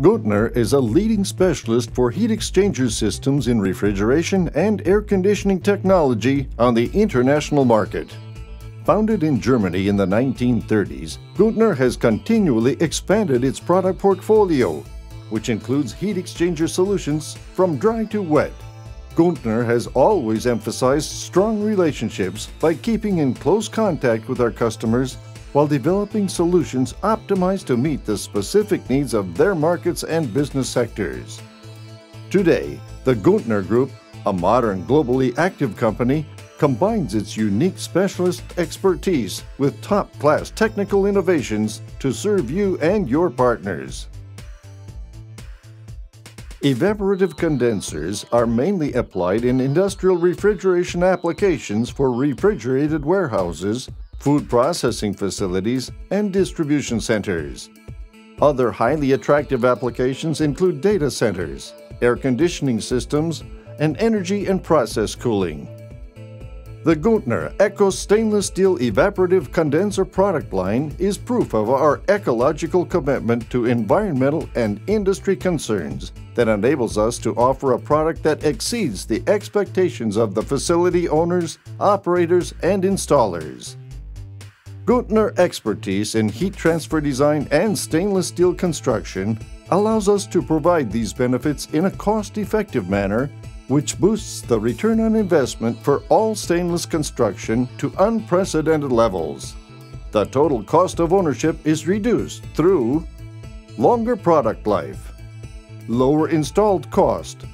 Guntner is a leading specialist for heat exchanger systems in refrigeration and air conditioning technology on the international market. Founded in Germany in the 1930s, Guntner has continually expanded its product portfolio, which includes heat exchanger solutions from dry to wet. Guntner has always emphasized strong relationships by keeping in close contact with our customers while developing solutions optimized to meet the specific needs of their markets and business sectors. Today, the Guntner Group, a modern globally active company, combines its unique specialist expertise with top-class technical innovations to serve you and your partners. Evaporative condensers are mainly applied in industrial refrigeration applications for refrigerated warehouses, food processing facilities, and distribution centers. Other highly attractive applications include data centers, air conditioning systems, and energy and process cooling. The Guntner Eco stainless steel evaporative condenser product line is proof of our ecological commitment to environmental and industry concerns that enables us to offer a product that exceeds the expectations of the facility owners, operators, and installers. Guntner expertise in heat transfer design and stainless steel construction allows us to provide these benefits in a cost-effective manner which boosts the return on investment for all stainless construction to unprecedented levels. The total cost of ownership is reduced through longer product life, lower installed cost,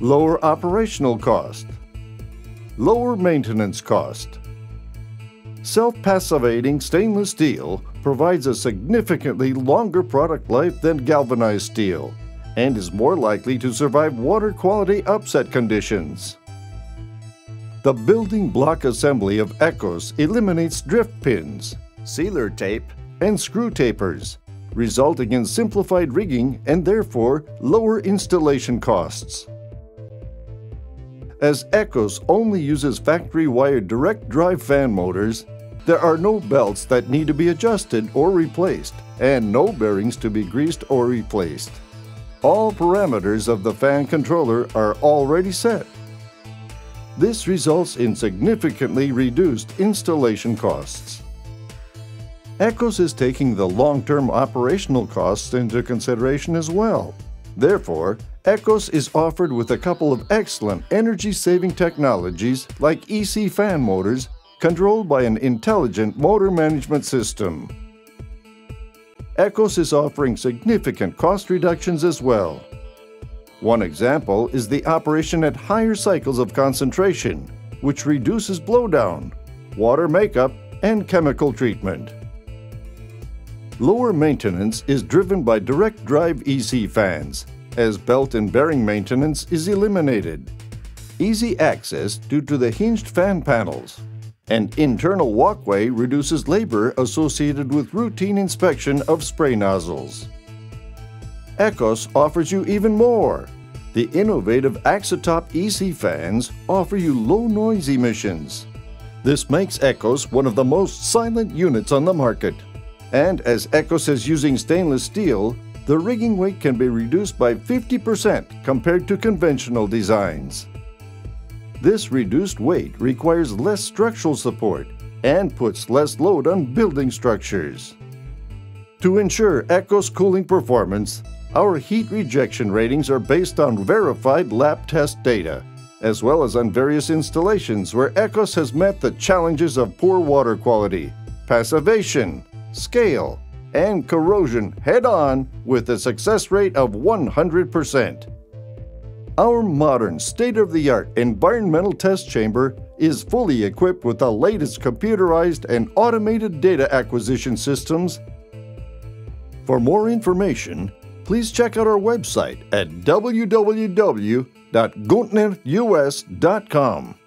lower operational cost, lower maintenance cost, Self-passivating stainless steel provides a significantly longer product life than galvanized steel and is more likely to survive water quality upset conditions. The building block assembly of ECOSS eliminates drift pins, sealer tape, and screw tapers, resulting in simplified rigging and therefore lower installation costs. As ECOSS only uses factory-wired direct drive fan motors, there are no belts that need to be adjusted or replaced, and no bearings to be greased or replaced. All parameters of the fan controller are already set. This results in significantly reduced installation costs. ECOSS is taking the long-term operational costs into consideration as well. Therefore, ECOSS is offered with a couple of excellent energy-saving technologies like EC fan motors controlled by an intelligent motor management system. ECOSS is offering significant cost reductions as well. One example is the operation at higher cycles of concentration, which reduces blowdown, water makeup, and chemical treatment. Lower maintenance is driven by direct drive EC fans, as belt and bearing maintenance is eliminated. Easy access due to the hinged fan panels. An internal walkway reduces labor associated with routine inspection of spray nozzles. ECOSS offers you even more. The innovative AxiTop EC fans offer you low noise emissions. This makes ECOSS one of the most silent units on the market. And as ECOSS is using stainless steel, the rigging weight can be reduced by 50% compared to conventional designs. This reduced weight requires less structural support and puts less load on building structures. To ensure Echo's cooling performance, our heat rejection ratings are based on verified lab test data, as well as on various installations where ECOSS has met the challenges of poor water quality, passivation, scale, and corrosion head-on with a success rate of 100%. Our modern state-of-the-art environmental test chamber is fully equipped with the latest computerized and automated data acquisition systems. For more information, please check out our website at www.guntnerus.com.